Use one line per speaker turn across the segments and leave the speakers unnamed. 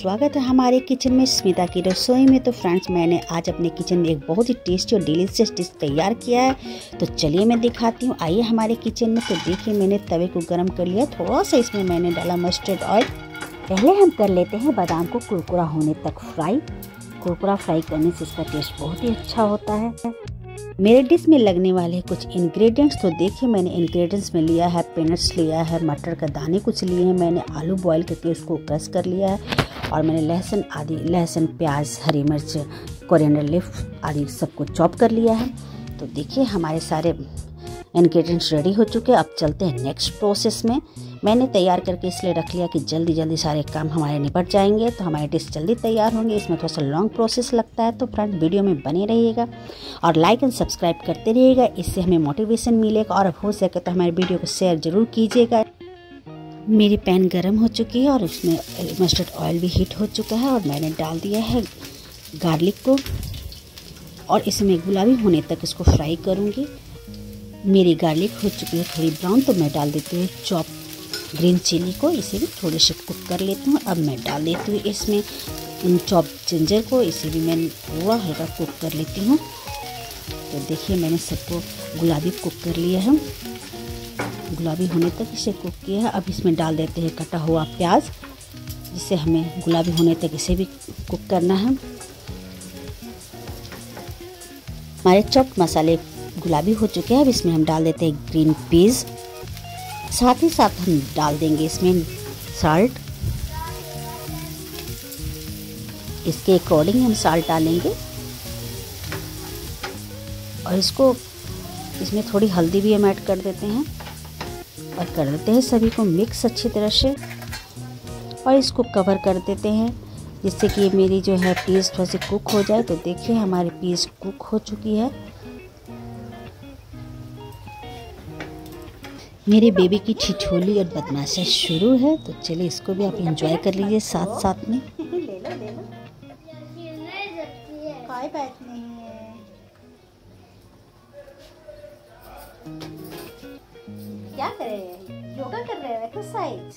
स्वागत है हमारे किचन में स्मिता की रसोई में। तो फ्रेंड्स, मैंने आज अपने किचन में एक बहुत ही टेस्टी और डिलीशियस डिश तैयार किया है। तो चलिए मैं दिखाती हूँ। आइए हमारे किचन में। तो देखिए, मैंने तवे को गर्म कर लिया। थोड़ा सा इसमें मैंने डाला मस्टर्ड ऑयल पहले हम कर लेते हैं बादाम को कुरकुरा होने तक फ्राई कुरकुरा फ्राई करने से इसका टेस्ट बहुत ही अच्छा होता है। मेरे डिश में लगने वाले कुछ इंग्रेडिएंट्स तो देखिए मैंने इंग्रेडिएंट्स में लिया है पीनट्स लिया है, मटर का दाने कुछ लिए हैं। मैंने आलू बॉईल करके उसको क्रश कर लिया है। और मैंने लहसुन आदि, लहसुन, प्याज, हरी मिर्च कोरिएंडर लिफ आदि सबको चॉप कर लिया है। तो देखिए, हमारे सारे इन्ग्रीडियंट्स रेडी हो चुके हैं। अब चलते हैं नेक्स्ट प्रोसेस में। मैंने तैयार करके इसलिए रख लिया कि जल्दी जल्दी सारे काम हमारे निपट जाएँगे। तो हमारे डिश जल्दी तैयार होंगे। इसमें थोड़ा सा लॉन्ग प्रोसेस लगता है। तो फ्रेंड वीडियो में बने रहिएगा। और लाइक एंड सब्सक्राइब करते रहिएगा। इससे हमें मोटिवेशन मिलेगा। और अब हो सके तो हमारे वीडियो को शेयर ज़रूर कीजिएगा। मेरी पैन गर्म हो चुकी है और उसमें मस्टर्ड ऑयल भी हीट हो चुका है और मैंने डाल दिया है गार्लिक को। और इसमें गुलाबी होने तक इसको फ्राई करूँगी। मेरी गार्लिक हो चुकी है थोड़ी ब्राउन तो मैं डाल देती हूँ चॉप ग्रीन चिली को। इसे भी थोड़े से कुक कर लेती हूँ। अब मैं डाल देती हूँ इसमें चॉप जिंजर को। इसे भी मैं थोड़ा हल्का कुक कर लेती हूँ। तो देखिए, मैंने सबको गुलाबी कुक कर लिया है। गुलाबी होने तक इसे कुक किया है। अब इसमें डाल देते हैं कटा हुआ प्याज, जिसे हमें गुलाबी होने तक इसे भी कुक करना है। हमारे चॉप मसाले गुलाबी हो चुके हैं। अब इसमें हम डाल देते हैं ग्रीन पीस। साथ ही साथ हम डाल देंगे इसमें साल्ट इसके अकॉर्डिंग हम साल्ट डालेंगे। और इसको, इसमें थोड़ी हल्दी भी हम ऐड कर देते हैं। और कर देते हैं। सभी को मिक्स अच्छी तरह से और इसको कवर कर देते हैं। जिससे कि मेरी जो है पीस थोड़ी सी कुक हो जाए तो देखिए हमारी पीस कुक हो चुकी है। मेरे बेबी की छिछोली और बदमाशा शुरू है तो चलिए इसको भी आप इंजॉय कर लीजिए साथ साथ में। ले लो ले लो बैठने क्या कर? रहे हैं योगा कर रहे हैं। एक्सरसाइज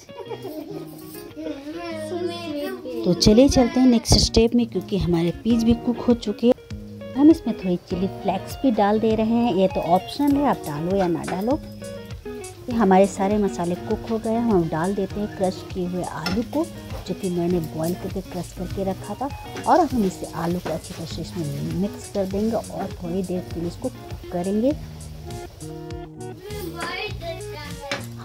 तो चलिए चलते हैं नेक्स्ट स्टेप में क्योंकि हमारे पीस भी कुक हो चुके हैं। हम इसमें थोड़ी चिली फ्लेक्स भी डाल दे रहे हैं। ये तो ऑप्शन है आप डालो या ना डालो। ये हमारे सारे मसाले कुक हो गए हम डाल देते हैं क्रश किए हुए आलू को जो कि मैंने बॉईल करके क्रश करके रखा था। और हम इसे आलू को अच्छी तरह से इसमें मिक्स कर देंगे और थोड़ी देर के लिए इसको करेंगे।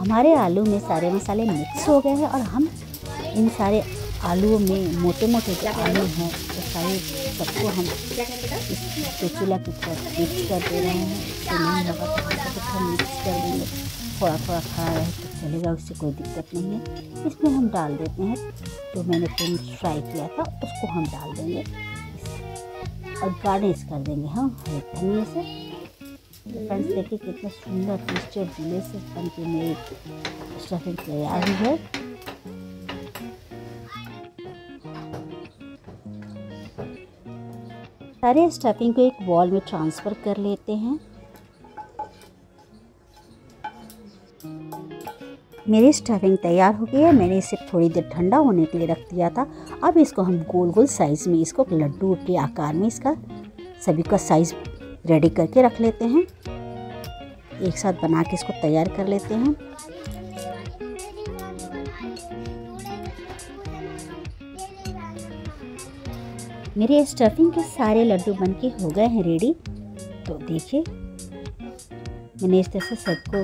हमारे आलू में सारे मसाले मिक्स हो गए हैं और हम इन सारे आलुओं में मोटे मोटे जो आलू हैं तो सारे सबको हम इस चूल्हा की तरफ़ मिक्स कर दे रहे हैं। तो नहीं होगा तो हम मिक्स कर देंगे। थोड़ा थोड़ा खड़ा रहे तो चलेगा, उससे कोई दिक्कत नहीं है। इसमें हम डाल देते हैं जो मैंने पिन फ्राई किया था, उसको हम डाल देंगे। और गार्निश कर देंगे हम हरे धनिए से। तो फ्रेंड्स, देखिए कितना सुंदर टेस्टी और डिलीशियस बन के मेरी स्टफिंग तैयार हुई है। सारे स्टफिंग को एक बॉल में ट्रांसफ़र कर लेते हैं। मेरी स्टफिंग तैयार हो गई है। मैंने इसे थोड़ी देर ठंडा होने के लिए रख दिया था। अब इसको हम गोल गोल साइज़ में, इसको लड्डू के आकार में, इसका सभी का साइज़ रेडी करके रख लेते हैं। एक साथ बना के इसको तैयार कर लेते हैं। मेरे स्टफिंग के सारे लड्डू बन के हो गए हैं रेडी तो देखिए, मैंने इस तरह से सबको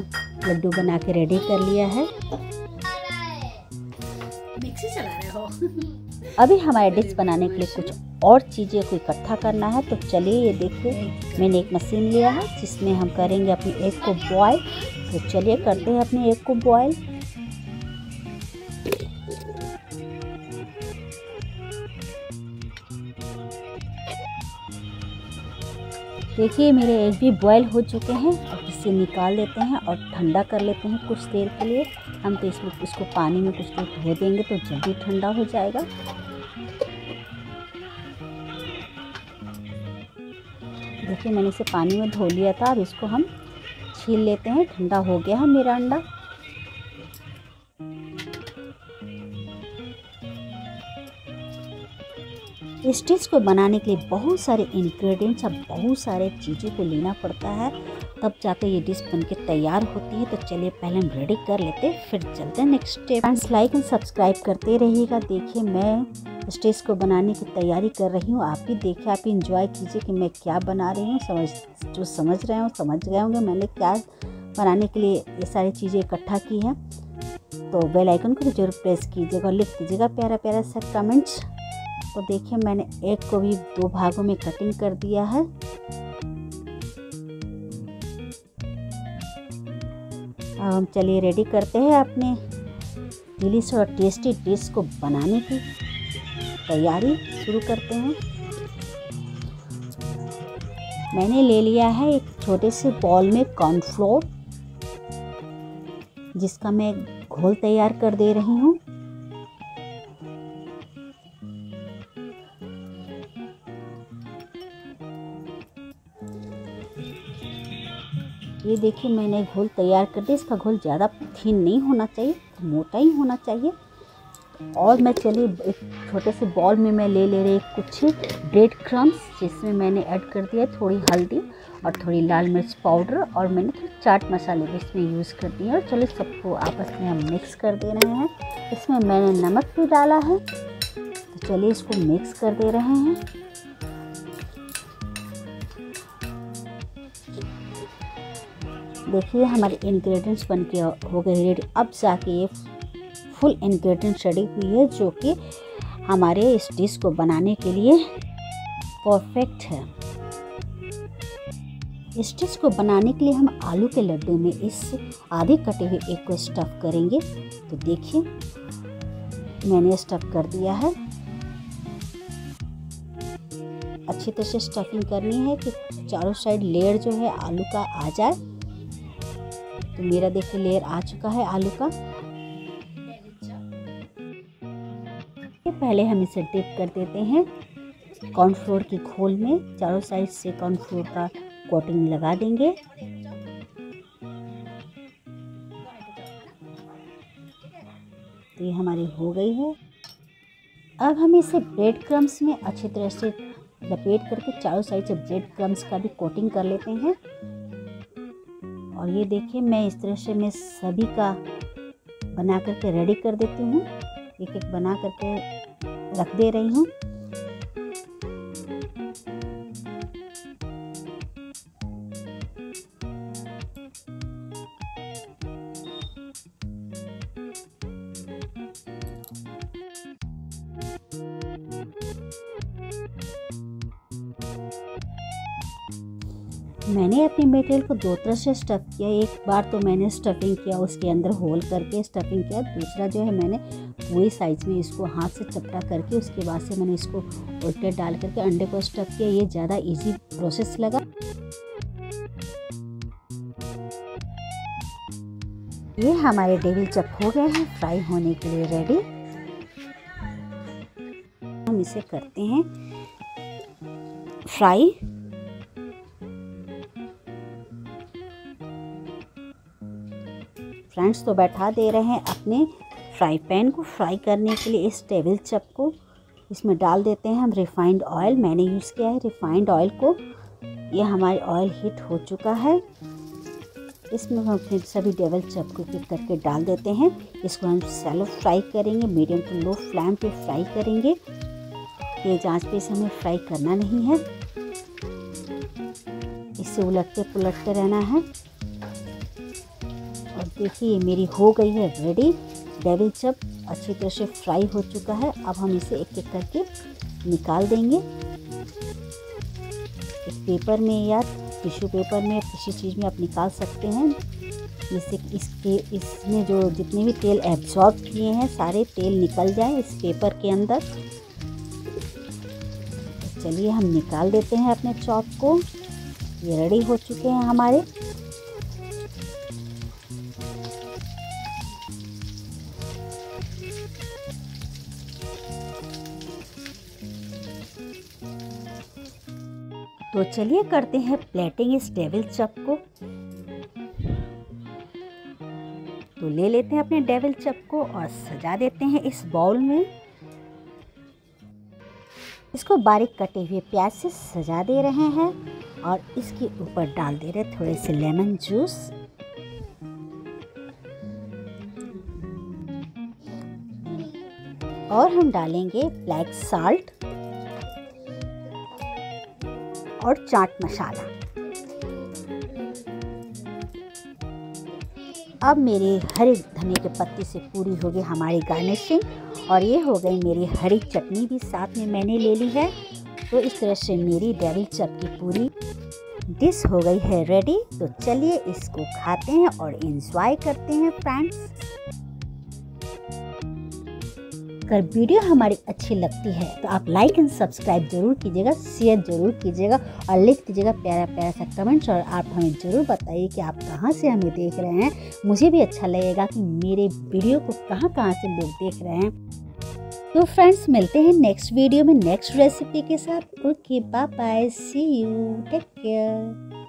लड्डू बना के रेडी कर लिया है। मिक्सी चला रहे हो। अभी हमारे डिश बनाने के लिए कुछ और चीज़ें को इकट्ठा करना है तो चलिए ये देखिए। मैंने एक मशीन लिया है, जिसमें हम करेंगे अपने एग को बॉयल तो चलिए करते हैं अपने एग को बॉयल देखिए, मेरे एग भी बॉयल हो चुके हैं। इसे निकाल लेते हैं और ठंडा कर लेते हैं कुछ देर के लिए। हम तो इसमें इसको पानी में कुछ देर धो देंगे तो जल्दी ठंडा हो जाएगा। देखिए, मैंने इसे पानी में धो लिया था। अब इसको हम छील लेते हैं। ठंडा हो गया है मेरा अंडा। इस डिश को बनाने के लिए बहुत सारे इंग्रेडिएंट्स और बहुत सारे चीज़ों को लेना पड़ता है। तब जाकर ये डिश बन के तैयार होती है। तो चलिए पहले हम रेडी कर लेते फिर चलते हैं next step like and subscribe करते रहिएगा। देखिए, मैं डिश को बनाने की तैयारी कर रही हूँ। आप भी देखिए, आप इंजॉय कीजिए कि मैं क्या बना रही हूँ। समझ, जो समझ रहे हो, समझ गए होंगे मैंने क्या बनाने के लिए ये सारी चीज़ें इकट्ठा की हैं। तो बेल आइकन को ज़रूर प्रेस कीजिएगा और लिख दीजिएगा प्यारा प्यारा सा कमेंट्स तो देखिए, मैंने एक को भी दो भागों में कटिंग कर दिया है। हम चलिए रेडी करते हैं अपने डिलीस और टेस्टी डिश को बनाने की तैयारी शुरू करते हैं। मैंने ले लिया है एक छोटे से बॉल में कॉर्नफ्लोर जिसका मैं घोल तैयार कर दे रही हूँ। ये देखिए, मैंने घोल तैयार कर दिया। इसका घोल ज़्यादा थीन नहीं होना चाहिए, मोटा ही होना चाहिए। और मैं चलिए, एक छोटे से बॉल में मैं ले ले रही कुछ ब्रेड क्रम्स, जिसमें मैंने ऐड कर दिया थोड़ी हल्दी और थोड़ी लाल मिर्च पाउडर और मैंने थोड़ी चाट मसाले भी इसमें यूज़ कर दिए और चलिए, सबको आपस में हम मिक्स कर दे रहे हैं। इसमें मैंने नमक भी डाला है। तो चलिए, इसको मिक्स कर दे रहे हैं। देखिए हमारे इंग्रेडिएंट्स बन के हो गए रेडी अब जाके ये फुल इंग्रेडिएंट्स रेडी हुई है जो कि हमारे इस डिश को बनाने के लिए परफेक्ट है। इस डिश को बनाने के लिए हम आलू के लड्डू में इस आधे कटे हुए एक को स्टफ़ करेंगे। तो देखिए, मैंने स्टफ़ कर दिया है। अच्छी तरह से स्टफिंग करनी है कि चारों साइड लेयर जो है आलू का आ जाए। तो मेरा देखिए लेयर आ चुका है आलू का। पहले हम इसे डिप कर देते हैं कॉर्नफ्लोर की खोल में। चारों साइड से कॉर्नफ्लोर का कोटिंग लगा देंगे। तो ये हमारी हो गई है। अब हम इसे ब्रेड क्रम्स में अच्छी तरह से लपेट करके चारों साइड से ब्रेड क्रम्स का भी कोटिंग कर लेते हैं। और ये देखिए, मैं इस तरह से मैं सभी का बना करके रेडी कर देती हूँ। एक एक बना करके रख दे रही हूँ। मैंने अपने मटेरियल को दो तरह से स्टफ़ किया। एक बार तो मैंने स्टफिंग किया, उसके अंदर होल करके स्टफिंग किया। दूसरा जो है मैंने वही साइज़ में इसको हाथ से चपटा करके, उसके बाद से मैंने इसको उल्टे डाल करके अंडे को स्टफ़ किया। ये ज़्यादा इजी प्रोसेस लगा। ये हमारे डेविल चप हो गए हैं। फ्राई होने के लिए रेडी हम इसे करते हैं। फ्राई फ्रेंड्स तो बैठा दे रहे हैं अपने फ्राई पैन को फ्राई करने के लिए इस टेबल चप को। इसमें डाल देते हैं हम रिफाइंड ऑयल। मैंने यूज़ किया है रिफाइंड ऑयल को। ये हमारे ऑयल हीट हो चुका है। इसमें हम फिर सभी टेबल चप को क्लिक करके डाल देते हैं। इसको हम सैलो फ्राई करेंगे मीडियम टू लो फ्लेम पे फ्राई करेंगे। ये जाँच पे इसे हमें फ्राई करना नहीं है। इससे उलटते पुलटते रहना है। देखिए मेरी हो गई है रेडी डेविल चप अच्छी तरह से फ्राई हो चुका है. अब हम इसे एक एक करके निकाल देंगे. एक पेपर में या टिश्यू पेपर में किसी चीज़ में आप निकाल सकते हैं. जिससे इसके, इसमें जो जितने भी तेल एब्जॉर्ब किए हैं, सारे तेल निकल जाए इस पेपर के अंदर. चलिए, हम निकाल देते हैं अपने चॉप को. ये रेडी हो चुके हैं हमारे. तो चलिए करते हैं प्लेटिंग इस डेविल चप को। तो ले लेते हैं अपने डेविल चप को और सजा देते हैं इस बाउल में। इसको बारीक कटे हुए प्याज से सजा दे रहे हैं और इसके ऊपर डाल दे रहे थोड़े से लेमन जूस। और हम डालेंगे ब्लैक साल्ट। और चाट मसाला। अब मेरे हरे धनिया के पत्ते से पूरी हो गई हमारी गार्निशिंग और ये हो गई मेरी हरी चटनी भी साथ में मैंने ले ली है। तो इस तरह से मेरी डेविल चप की पूरी डिश हो गई है रेडी। तो चलिए इसको खाते हैं और इंजॉय करते हैं फ्रेंड्स। अगर वीडियो हमारी अच्छी लगती है तो आप लाइक एंड सब्सक्राइब ज़रूर कीजिएगा शेयर ज़रूर कीजिएगा और लिख दीजिएगा प्यारा प्यारा सा कमेंट्स और आप हमें ज़रूर बताइए कि आप कहाँ से हमें देख रहे हैं। मुझे भी अच्छा लगेगा कि मेरे वीडियो को कहाँ कहाँ से लोग देख रहे हैं। तो फ्रेंड्स मिलते हैं नेक्स्ट वीडियो में नेक्स्ट रेसिपी के साथ। Okay bye bye see you take care